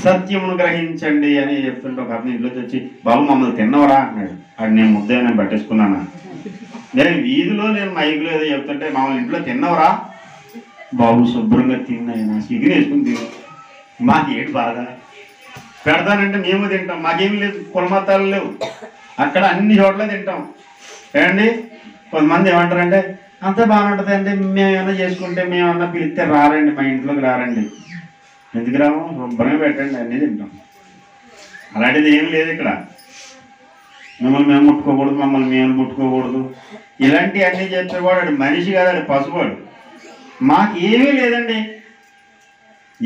సత్యమును గ్రహించండి అని చెప్తుంటే ఒక అతను ఇంట్లోకి వచ్చి బాబు మమ్మల్ని తిన్నవరా? అన్నాడు అది నేను ముద్దే నేను పట్టేసుకున్నాను? నేను వీధిలో నేను మైకులో ఏదో చెప్తుంటే మమ్మల్ని ఇంట్లో తిన్నవరా? బాబు శుభ్రంగా తిన్నాయన సిగిరి వేసుకుని తిను మాకు ఏంటి బాధ. పెడతానంటే మేము తింటాం. మాకేం లేదు. కులమతాలు లేవు. అక్కడ అన్ని చోట్ల తింటాం. ఏమండి? కొంతమంది ఏమంటారంటే అంత బాగుంటుంది అంటే మేమేమన్నా చేసుకుంటే మేమన్నా పిలిస్తే రారండి. మా ఇంట్లోకి రారండి. ఎందుకు రాము? శుభ్రంగా పెట్టండి. అన్నీ తింటాం. అలాంటిది ఏం లేదు ఇక్కడ. మిమ్మల్ని మేము ముట్టుకోకూడదు. మమ్మల్ని మేము ముట్టుకోకూడదు. ఇలాంటివి అన్నీ చెప్పేవాడు వాడు మనిషి కాదండి పసువాడు మాకు ఏమీ లేదండి.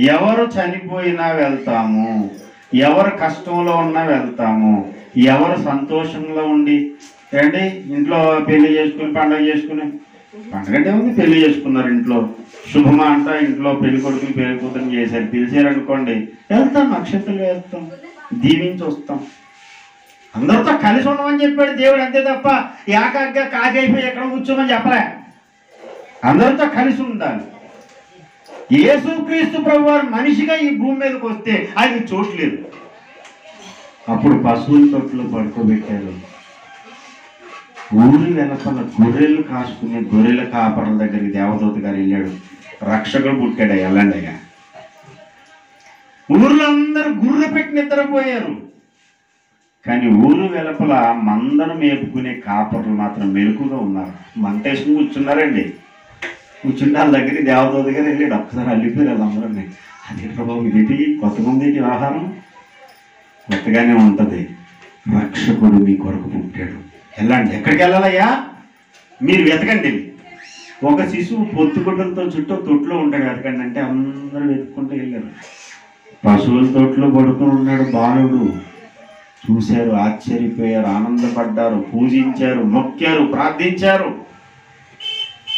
ఎవరు చనిపోయినా వెళ్తాము. ఎవరు కష్టంలో ఉన్నా వెళ్తాము. ఎవరు సంతోషంలో ఉండి ఏంటి? ఇంట్లో పెళ్ళి చేసుకుని పండగ చేసుకుని. పండగంటే ఉంది పెళ్ళి చేసుకున్నారు ఇంట్లో. శుభమా అంట ఇంట్లో పెళ్ళి కొడుకుని పెళ్ళి కూతురు చేశారు. పిలిచారనుకోండి వెళ్తాం నక్షత్రాలు వేస్తాం దీవించి వస్తాం. అందరితో కలిసి ఉండమని చెప్పాడు దేవుడు అంతే తప్ప ఏకాగ్గా కాకైపోయి ఎక్కడ కూర్చోమని చెప్పలే. అందరితో కలిసి ఉండాలి. యేసుక్రీస్తు ప్రభు వారు మనిషిగా ఈ భూమి మీదకి వస్తే ఆయన చూడలేదు అప్పుడు పశువుల తొట్టులో పడుకోబెట్టారు. ఊరి వెనపల గొర్రెలు కాసుకునే గొర్రెల కాపరల దగ్గరికి దేవదూత గారు వెళ్ళాడు. రక్షకుడు పుట్టాడు వెళ్ళండి ఊర్లో అందరూ గుర్రె పెట్టి నిద్రపోయారు. కానీ ఊరు వెలుపల మందను మేపుకునే కాపర్లు మాత్రం మెలకుగా ఉన్నారు. మంటేసుకుని కూర్చున్నారండి. కూర్చుంటే వాళ్ళ దగ్గర దేవత దగ్గర వెళ్ళాడు ఒక్కసారి అల్లిపోయారు అందరిని అదే ప్రభావం ఇది కొత్త మంది ఆహారం కొత్తగానే ఉంటుంది. రక్షకుడు మీ కొరకు పుట్టాడు. వెళ్ళండి. ఎక్కడికి వెళ్ళాలయ్యా? మీరు వెతకండి. ఒక శిశువు పొత్తుగుడ్డలతో చుట్టూ తొట్టులో ఉంటాడు వెతకండి అంటే అందరూ వెతుక్కుంటూ వెళ్ళారు. పశువుల తొట్లో పడుకుని ఉన్నాడు బాలుడు. చూశారు ఆశ్చర్యపోయారు ఆనందపడ్డారు పూజించారు మొక్కారు ప్రార్థించారు.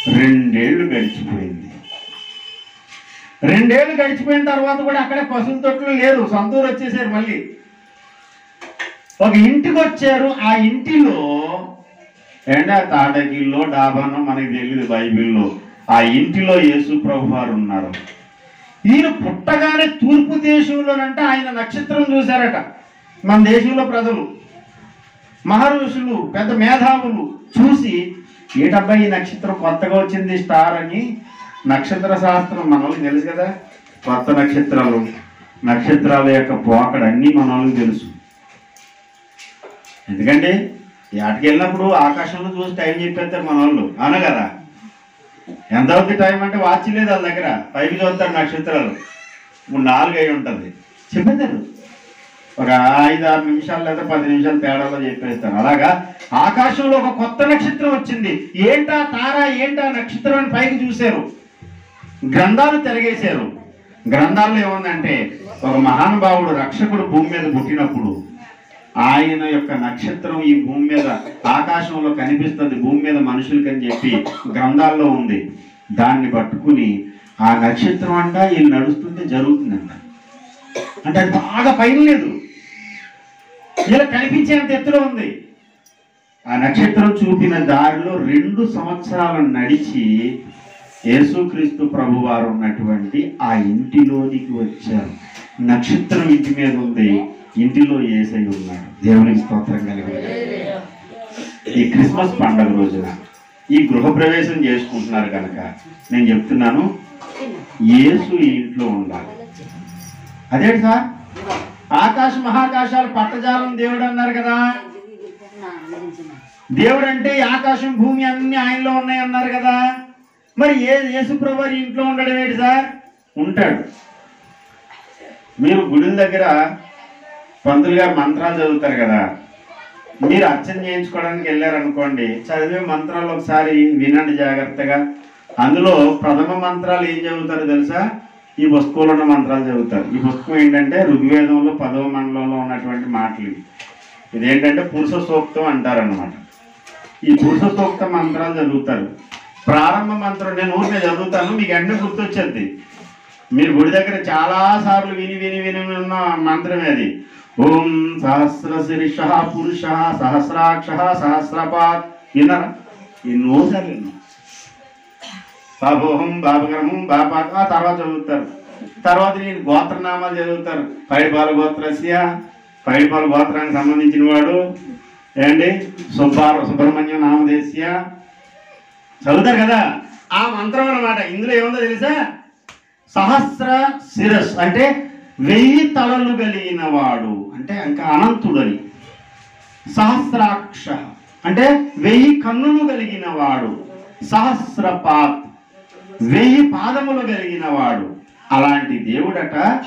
రెండేళ్ళు గడిచిపోయింది. రెండేళ్ళు గడిచిపోయిన తర్వాత కూడా అక్కడే పశువుల తొట్లు లేరు. సొంతూరు వచ్చేసారు మళ్ళీ. ఒక ఇంటికి వచ్చారు. ఆ ఇంటిలో ఏంటంటే ఆ డాబానో మనకి తెలియదు బైబిల్లో. ఆ ఇంటిలో యేసు ప్రభు వారు ఉన్నారు. ఈయన పుట్టగానే తూర్పు దేశంలోనంటే ఆయన నక్షత్రం చూశారట. మన దేశంలో ప్రజలు మహర్షులు పెద్ద మేధావులు చూసి ఏటబ్బా ఈ నక్షత్రం కొత్తగా వచ్చింది స్టార్ అని నక్షత్ర శాస్త్రం మనల్ని తెలుసు కదా? కొత్త నక్షత్రాలు. నక్షత్రాల యొక్క పోకడన్నీ మనల్ని తెలుసు. ఎందుకంటే ఏటకి వెళ్ళినప్పుడు ఆకాశంలో చూసి టైం చెప్పేస్తారు మన వాళ్ళు అవునా కదా? ఎంత అవుతుంది టైం అంటే వాచ్ లేదు వాళ్ళ దగ్గర. పైకి చూస్తారు నక్షత్రాలు. ఇప్పుడు నాలుగు అయి ఉంటుంది. చెప్పేస్తారు ఒక ఐదు ఆరు నిమిషాలు లేదా పది నిమిషాలు తేడాలో చెప్పేస్తారు అలాగా? ఆకాశంలో ఒక కొత్త నక్షత్రం వచ్చింది. ఏంటా తార ఏంటా నక్షత్రం అని పైకి చూశారు. గ్రంథాలు తిరగేశారు. గ్రంథాల్లో ఏముందంటే ఒక మహానుభావుడు రక్షకుడు భూమి మీద పుట్టినప్పుడు ఆయన యొక్క నక్షత్రం ఈ భూమి మీద ఆకాశంలో కనిపిస్తుంది. భూమి మీద మనుషులకని చెప్పి గ్రంథాల్లో ఉంది. దాన్ని పట్టుకుని ఆ నక్షత్రం అంట వీళ్ళు నడుస్తుంటే జరుగుతుందంట. అంటే అది బాగా పైన లేదు. ఇలా కనిపించేంత ఎత్తులో ఉంది. ఆ నక్షత్రం చూపిన దారిలో రెండు సంవత్సరాలు నడిచి యేసుక్రీస్తు ప్రభు వారు ఉన్నటువంటి ఆ ఇంటిలోనికి వచ్చారు. నక్షత్రం ఇంటి మీద ఉంది. ఇంటిలో ఏసై ఉన్నాడు. దేవునికి స్తోత్రం కలిగి ఈ క్రిస్మస్ పండుగ రోజున ఈ గృహప్రవేశం చేసుకుంటున్నారు కనుక నేను చెప్తున్నాను యేసు ఇంట్లో ఉండాలి. అదే సార్? ఆకాశ మహాకాశాలు పట్టజాలం దేవుడు అన్నారు కదా. దేవుడు అంటే ఆకాశం భూమి అన్ని ఆయనలో ఉన్నాయి అన్నారు కదా. మరి ఏ యేసుప్రభు వారి ఇంట్లో ఉండడం ఏంటి సార్? ఉంటాడు. మీరు గుడి దగ్గర పంతులు గారు మంత్రాలు చదువుతారు కదా. మీరు అర్చన చేయించుకోవడానికి వెళ్ళారనుకోండి చదివే మంత్రాలు ఒకసారి వినండి జాగ్రత్తగా. అందులో ప్రథమ మంత్రాలు ఏం చదువుతారో తెలుసా? ఈ వస్తువులను మంత్రాలు చదువుతారు. ఈ వస్తువు ఏంటంటే ఋగ్వేదంలో పదవ మండలంలో ఉన్నటువంటి మాటలు ఇదేంటంటే పురుష సూక్తం అంటారనమాట ఈ పురుష సూక్త మంత్రాలు చదువుతారు. ప్రారంభ మంత్రం నేను ఊరికే చదువుతాను మీకు వెంటనే గుర్తొచ్చేది. మీరు గుడి దగ్గర చాలా సార్లు విని విని విని ఉన్న మంత్రమే అది. ఓం సహస్ర శిరీష పురుష సహస్రాక్ష సహస్రపాత్ విన్నారా? ఎన్నోసార్లు విన్నాం. బాబోహం బాబగరహం బాపాత్ తర్వాత చదువుతారు. తర్వాత నేను గోత్రనామాలు చదువుతారు. పైడిపాల గోత్రస్య పైడిపాల గోత్రానికి సంబంధించిన వాడు. ఏంటి? సుబ్బార సుబ్రహ్మణ్యం నామదేశ్య చదువుతారు కదా? ఆ మంత్రం అన్నమాట. ఇందులో ఏముందో తెలుసా? సహస్ర శిరస్ అంటే వెయ్యి తలలు కలిగిన వాడు. అంటే ఇంకా అనంతుడని. సహస్రాక్ష అంటే వెయ్యి కన్నులు కలిగిన వాడు. సహస్రపాత్ వెయ్యి పాదములు కలిగిన వాడు. అలాంటి దేవుడట.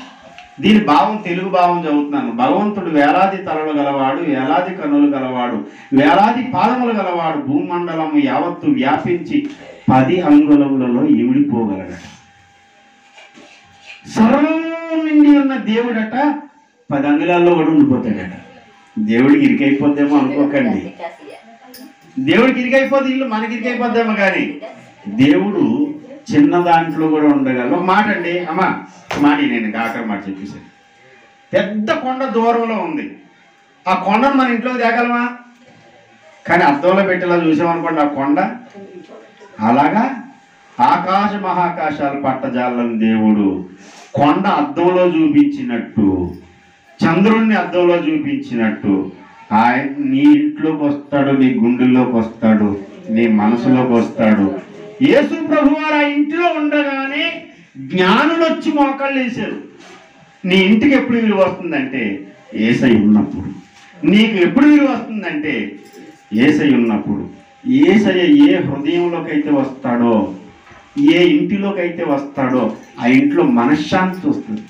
దీని భావం తెలుగు భావం చదువుతున్నాను. భగవంతుడు వేలాది తలలు గలవాడు వేలాది కన్నులు గలవాడు వేలాది పాదములు గలవాడు. భూమండలము యావత్తు వ్యాపించి పది అంగుళములలో ఇమిడిపోగలడట. సర్వం నిండి ఉన్న దేవుడట పది అంగుళాల్లో కూడా ఉండిపోతాడట. దేవుడికి ఇరికైపోద్దేమో అనుకోకండి. దేవుడికి ఇరికైపోద్ది ఇల్లు మనకి ఇరికైపోద్దేమో కానీ. దేవుడు చిన్న దాంట్లో కూడా ఉండగలరు ఒక మాట అండి అమ్మా మాట నేను ఆఖరి మాట చెప్పేసాను పెద్ద కొండ దూరంలో ఉంది. ఆ కొండను మన ఇంట్లో తేగలమా? కానీ అద్దంలో పెట్టేలా చూసామనుకోండి ఆ కొండ. అలాగా? ఆకాశ మహాకాశాలు పట్టజాలని దేవుడు కొండ అద్దంలో చూపించినట్టు చంద్రుణ్ణి అద్దంలో చూపించినట్టు ఆయన నీ ఇంట్లోకి వస్తాడు నీ గుండెల్లోకి వస్తాడు నీ మనసులోకి వస్తాడు యేసు ప్రభు వారు ఆ ఇంటిలో ఉండగానే జ్ఞానులు వచ్చి మోకాళ్ళు వేశారు. నీ ఇంటికి ఎప్పుడు విలువ వస్తుందంటే ఏసై ఉన్నప్పుడు. నీకు ఎప్పుడు విలువ వస్తుందంటే ఏసై ఉన్నప్పుడు. ఏసయ్య ఏ హృదయంలోకి అయితే వస్తాడో ఏ ఇంటిలోకి అయితే వస్తాడో ఆ ఇంట్లో మనశ్శాంతి వస్తుంది.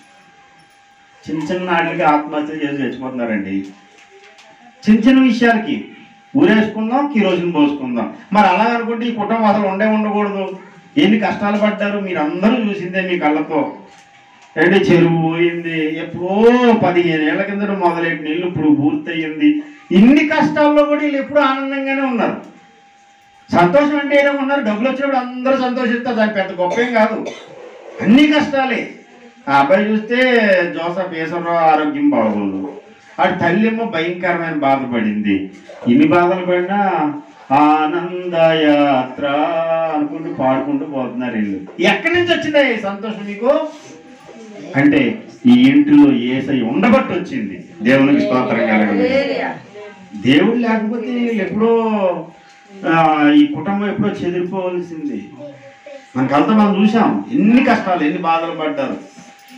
చిన్న చిన్న వాటికి ఆత్మహత్య చేసి చచ్చిపోతున్నారండి. చిన్న చిన్న విషయాలకి ఊరేసుకుందాం కిరోసిన్ పోసుకుందాం. మరి అలా అనుకుంటే ఈ కుటుంబం అసలు ఉండే ఉండకూడదు. ఎన్ని కష్టాలు పడ్డారు మీరు అందరూ చూసిందే మీ కళ్ళతో. ఏంటి చెరువు పోయింది ఎప్పుడో పదిహేను ఏళ్ళ కిందట మొదలెట్టిన ఇల్లు ఇప్పుడు పూర్తయింది. ఇన్ని కష్టాల్లో కూడా వీళ్ళు ఎప్పుడూ ఆనందంగానే ఉన్నారు. సంతోషం అంటే ఏదో ఉన్నారు డబ్బులు వచ్చినప్పుడు అందరూ సంతోషిస్తారు. దాని పెద్ద గొప్ప ఏం కాదు. అన్ని కష్టాలే. ఆ అబ్బాయి చూస్తే జోసఫ్ ఈశ్వరరావు ఆరోగ్యం బాగోదు. ఆడి తల్లి ఏమో భయంకరమైన బాధపడింది ఇన్ని బాధలు పడినా ఆనందయాత్ర అనుకుంటూ పాడుకుంటూ పోతున్నారు వీళ్ళు. ఎక్కడి నుంచి వచ్చిందా ఈ సంతోషం మీకు అంటే ఈ ఇంటిలో ఏసై ఉండబట్టి వచ్చింది. దేవునికి స్తోత్రం కలగదు దేవుడు లేకపోతే వీళ్ళు ఎప్పుడో ఆ, ఈ కుటుంబం ఎప్పుడో చెదిరిపోవలసింది. మనకంతా మనం చూసాం. ఎన్ని కష్టాలు ఎన్ని బాధలు పడ్డారు.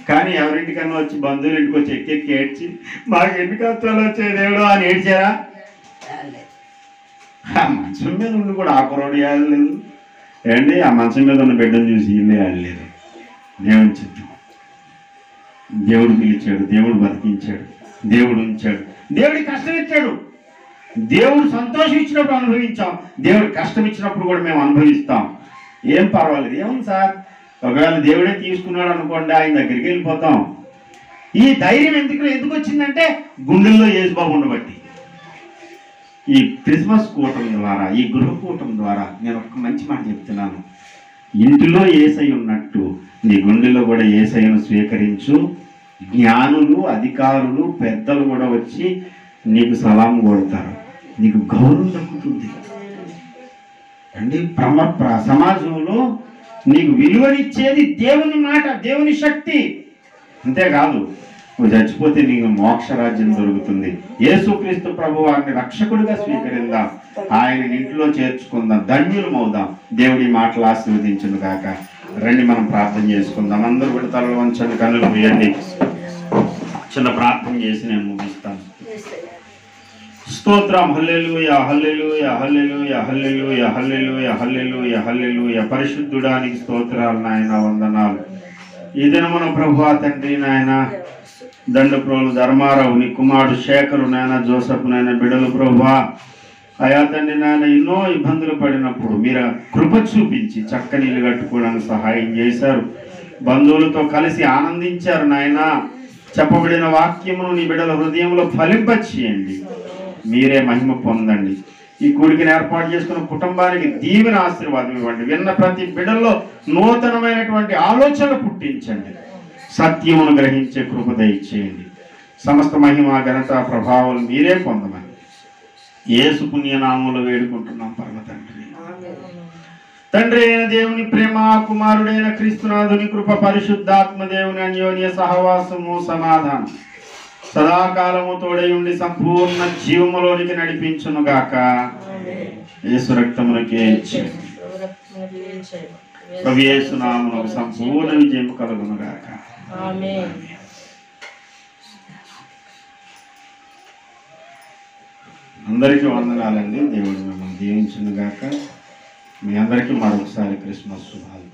కానీ ఎవరింటికన్నా వచ్చి బంధువులు ఇంటికి వచ్చి ఎక్కెక్కి ఏడ్చి మాకు ఎన్ని కష్టాలు దేవుడు అని ఏడ్చారా? ఆ మంచం మీద ఉండి కూడా ఆ కుర్రోడు ఏడలేదు. ఏంటి ఆ మంచం మీద ఉన్న బిడ్డను చూసి ఇల్లు ఆడలేదు దేవుని చిత్తం. దేవుడు పిలిచాడు దేవుడు బతికించాడు దేవుడు ఉంచాడు. దేవుడికి కష్టం ఇచ్చాడు. దేవుడు సంతోషం ఇచ్చినప్పుడు అనుభవించాం. దేవుడు కష్టం ఇచ్చినప్పుడు కూడా మేము అనుభవిస్తాం. ఏం పర్వాలేదు. ఏముంది సార్? ఒకవేళ దేవుడే తీసుకున్నాడు అనుకోండి ఆయన దగ్గరికి వెళ్ళిపోతాం. ఈ ధైర్యం ఎందుకు ఎందుకు వచ్చిందంటే గుండెల్లో యేసుబాబు ఉండబట్టి. ఈ క్రిస్మస్ కూటం ద్వారా ఈ గృహ కూటం ద్వారా నేను ఒక మంచి మాట చెప్తున్నాను. ఇంటిలో ఏసై ఉన్నట్టు నీ గుండెలో కూడా ఏసైను స్వీకరించు. జ్ఞానులు అధికారులు పెద్దలు కూడా వచ్చి నీకు సలాం కొడతారు నీకు గౌరవం దక్కుతుంది. అండి ప్రమ ప్ర- సమాజంలో నీకు విలువనిచ్చేది దేవుని మాట దేవుని శక్తి. అంతేకాదు నువ్వు చచ్చిపోతే నీకు మోక్షరాజ్యం దొరుకుతుంది. యేసుక్రీస్తు ప్రభు వారిని రక్షకుడిగా స్వీకరిందాం ఆయన ఇంట్లో చేర్చుకుందాం ధన్యులమవుదాం. దేవుడి మాటలు ఆశీర్వదించును కాక రండి మనం ప్రార్థన చేసుకుందాం. అందరూ కూడా తలలు వంచండి కన్నులు వేయండి చిన్న ప్రార్థన చేసి నేను ముగిస్తాను. స్తోత్రం. Hallelujah hallelujah hallelujah hallelujah hallelujah hallelujah hallelujah. పరిశుద్ధుడానికి స్తోత్రాలు నాయన వందనాలు. ఈ దినమున ప్రభు తండ్రి నాయన దండప్రోలు ధర్మారావు నీ కుమారుడు శేఖరు నాయన జోసఫ్ నాయన బిడలు ప్రభా అయా తండ్రి నాయన ఎన్నో ఇబ్బందులు పడినప్పుడు మీరు కృప చూపించి చక్కని ఇల్లు కట్టుకోవడానికి సహాయం చేశారు. బంధువులతో కలిసి ఆనందించారు నాయన. చెప్పబడిన వాక్యమును నీ బిడల హృదయంలో ఫలింపచేయండి. మీరే మహిమ పొందండి. ఈ కూడికిని ఏర్పాటు చేసుకున్న కుటుంబానికి దీవెన ఆశీర్వాదం ఇవ్వండి. విన్న ప్రతి బిడ్డల్లో నూతనమైనటువంటి ఆలోచనలు పుట్టించండి. సత్యమును గ్రహించే కృప దయచేయండి. సమస్త మహిమ ఘనత ప్రభావాలు మీరే పొందమని ఏసు పుణ్యనామములు వేడుకుంటున్నాం పరమ తండ్రి. తండ్రి అయిన దేవుని ప్రేమ కుమారుడైన క్రీస్తునాథుని కృప పరిశుద్ధాత్మ దేవుని అన్యోన్య సహవాసము సమాధానం. సదాకాలము తోడై ఉండి సంపూర్ణ జీవములోనికి నడిపించును గాక యేసు రక్తమునకే నామమునకు సంపూర్ణ విజయం కలుగును గాక అందరికీ వందనాలండి. దేవుడు మిమ్మల్ని దీవించును గాక మీ అందరికీ మరొకసారి క్రిస్మస్ శుభాలు.